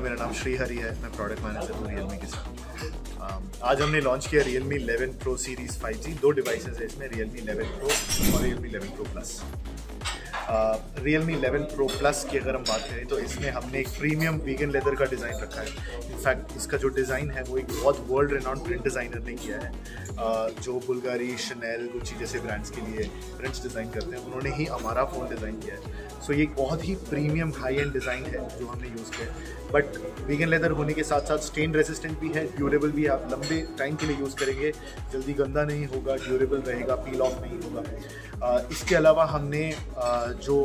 मेरा नाम श्री हरी है। मैं प्रोडक्ट मैनेजर हूँ रियलमी के साथ। Um, आज हमने लॉन्च किया रियलमी 11 प्रो सीरीज़ 5G दो डिवाइसेस है इसमें रियलमी 11 प्रो और Realme 11 Pro Plus Realme eleven Pro Plus की अगर हम बात करें तो इसमें हमने एक प्रीमियम वीगन लेदर का डिज़ाइन रखा है। इनफैक्ट इसका जो डिज़ाइन है वो एक बहुत वर्ल्ड रिनाउंड प्रिंट डिज़ाइनर ने किया है। जो बुल्गारी शनैल गुची जैसे ब्रांड्स के लिए प्रिंट्स डिज़ाइन करते हैं उन्होंने ही हमारा फ़ोन डिज़ाइन किया है। सो so, ये एक बहुत ही प्रीमियम हाई एंड डिज़ाइन है जो हमने यूज़ किया बट वीगन लेदर होने के साथ साथ स्टेन रेजिस्टेंट भी है ड्यूरेबल भी आप लंबे टाइम के लिए यूज़ करेंगे जल्दी गंदा नहीं होगा ड्यूरेबल रहेगा पील ऑफ़ नहीं होगा। इसके अलावा हमने जो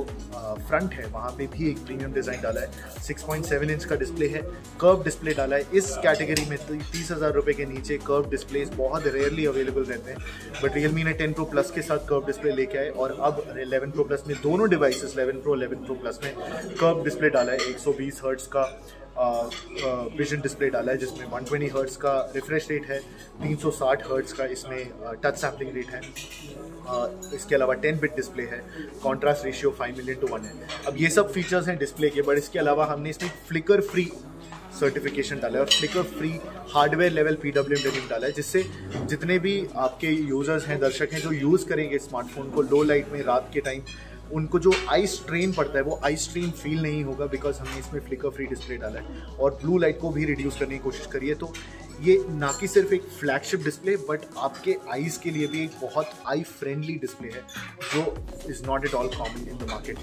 फ्रंट है, वहाँ पे भी एक प्रीमियम डिज़ाइन डाला है। 6.7 इंच का डिस्प्ले है कर्व डिस्प्ले डाला है। इस कैटेगरी में तीस हज़ार रुपये के नीचे कर्व डिस्प्ले बहुत रेयरली अवेलेबल रहते हैं। बट रियलमी ने 10 प्रो प्लस के साथ कर्व डिस्प्ले लेके आए और अब 11 प्रो प्लस में दोनों डिवाइसेस 11 प्रो 11 प्रो प्लस में कर्व डिस्प्ले डाला है। 120 हर्ट्स का विजन डिस्प्ले डाला है, जिसमें 120 ट्वेंटी हर्ट्स का रिफ्रेश रेट है 360 हर्ट्स का इसमें टच सैम्पलिंग रेट है। इसके अलावा 10 बिट डिस्प्ले है contrast ratio 5 million to one है। अब ये सब फीचर्स हैं डिस्प्ले के बट इसके अलावा हमने इसमें फ्लिकर फ्री सर्टिफिकेशन डाला है और flicker free hardware level P W M डाला है, जिससे जितने भी आपके यूज़र्स हैं, दर्शक हैं, जो यूज़ करेंगे स्मार्टफ़ोन को लो लाइट में रात के टाइम उनको जो आई स्ट्रेन पड़ता है, वो आई स्ट्रेन फील नहीं होगा बिकॉज़ हमने इसमें फ्लिकर फ्री डिस्प्ले डाला है। और ब्लू लाइट को भी रिड्यूस करने की कोशिश करिए। तो ये ना कि सिर्फ़ एक फ्लैगशिप डिस्प्ले बट आपके आईज के लिए भी एक बहुत आई फ्रेंडली डिस्प्ले है, जो is not at all common in the market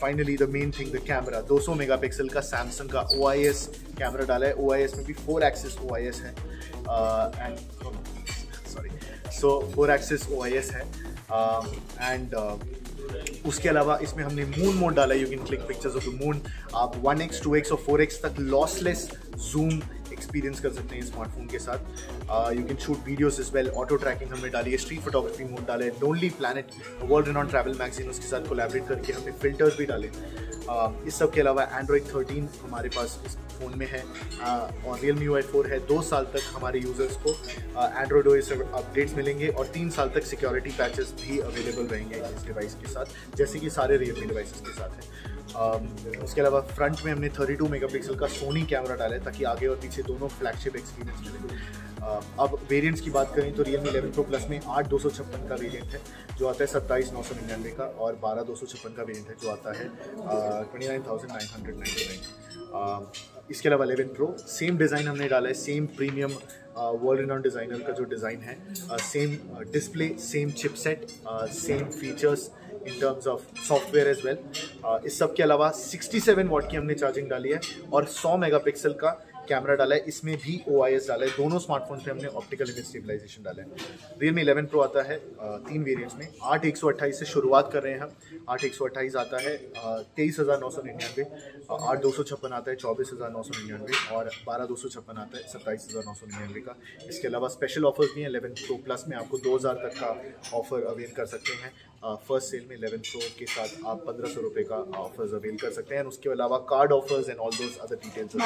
finally the main thing the camera 200 megapixel का सैमसंग का OIS कैमरा डाला है। OIS में भी फोर एक्सिस ओ है। And sorry so four axis O है। एंड uh, uh, उसके अलावा इसमें हमने मून मोड डाला you can click pictures of the moon आप 1x 2x और फोर एक्स तक लॉसलेस जूम एक्सपीरियंस कर सकते हैं स्मार्टफ़ोन के साथ. You can shoot videos as well auto tracking हमने डाली है स्ट्रीट फोटोग्राफी मोड डाले Lonely Planet world renowned travel magazine उसके साथ कोलेबरेट करके हमने फिल्टर्स भी डाले. इस सब के अलावा एंड्रॉयड थर्टीन हमारे पास इस फ़ोन में है और रियल मी वाई फोर है। दो साल तक हमारे यूज़र्स को एंड्रॉयड ओ अपडेट्स मिलेंगे और तीन साल तक सिक्योरिटी पैचेस भी अवेलेबल रहेंगे इस डिवाइस के साथ, जैसे कि सारे रियल मी डिवाइस के साथ हैं। उसके अलावा फ्रंट में हमने 32 मेगापिक्सल का सोनी कैमरा डाला है ताकि आगे और पीछे दोनों फ्लैगशिप एक्सपीरियंस मिले अब वेरिएंट्स की बात करें तो Realme eleven pro plus में आठ दो सौ छप्पन का वेरिएंट है, जो आता है सत्ताईस नौ सौ निन्यानवे का और बारह दो सौ छप्पन का वेरिएंट है, जो आता है twenty nine thousand nine hundred nine इसके अलावा इलेवन प्रो सेम डिज़ाइन हमने डाला है same premium world renowned designer का जो डिज़ाइन है same display same chipset same features in terms of software as well इस सब के अलावा 67 वॉट की हमने चार्जिंग डाली है और 100 मेगापिक्सल का कैमरा डाला है इसमें भी ओ आई एस डाला है। दोनों स्मार्टफ़ोन पे हमने ऑप्टिकल इमेज स्टेबलाइजेशन डाला है। रियल मी इलेवन प्रो आता है तीन वेरियंट्स में। आठ एक सौ अट्ठाईस से शुरुआत कर रहे हैं हम। आठ एक सौ अट्ठाईस आता है तेईस हज़ार नौ सौ निन्यानवे। आठ दो सौ छप्पन आता है चौबीस हज़ार नौ सौ निन्यानवे। और बारह दो सौ छप्पन आता है सत्ताईस हज़ार नौ सौ निन्यानवे का। इसके अलावा स्पेशल ऑफर्स भी हैं इलेवन प्रो प्लस में आपको दो हज़ार तक का ऑफ़र अवेल कर सकते हैं। फ़र्स्ट सेल में इलेवन प्रो के साथ आप पंद्रह सौ रुपये का ऑफर्स अवेल कर सकते हैं। उसके अलावा card offers and all those other details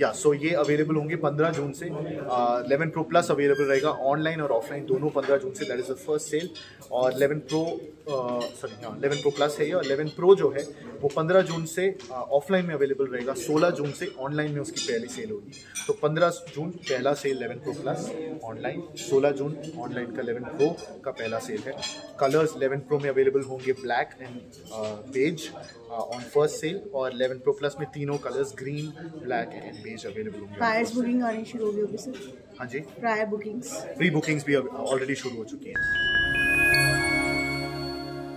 या सो ये अवेलेबल होंगे पंद्रह जून से इलेवन प्रो प्लस अवेलेबल रहेगा ऑनलाइन और ऑफलाइन दोनों पंद्रह जून से that is the first sale और इलेवन प्रो सॉरी हाँ इलेवन प्रो प्लस है ये और इलेवन प्रो जो है, वो पंद्रह जून से ऑफलाइन में अवेलेबल रहेगा, सोलह जून से ऑनलाइन में उसकी पहली सेल होगी। तो पंद्रह जून पहला sale eleven Pro Plus online सोलह जून ऑनलाइन का इलेवन प्रो का पहला सेल है। कलर्स 11 प्रो में अवेलेबल होंगे black and beige on first sale और 11 प्रो प्लस में तीनों colours green black and beige available होंगे प्राइस बुकिंग आनी शुरू होगी सर हाँ जी. प्रायर बुकिंग्स प्री बुकिंग्स भी ऑलरेडी शुरू हो चुकी हैं.